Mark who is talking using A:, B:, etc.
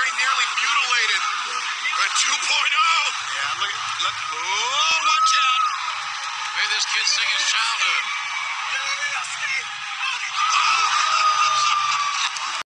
A: very nearly mutilated. But 2.0.
B: Yeah, look, look.
A: Oh, watch out.
C: Maybe this kid sing his child.